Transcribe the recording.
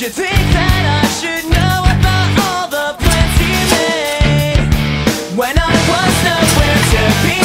you think that I should know about all the plans he made? When I was nowhere to be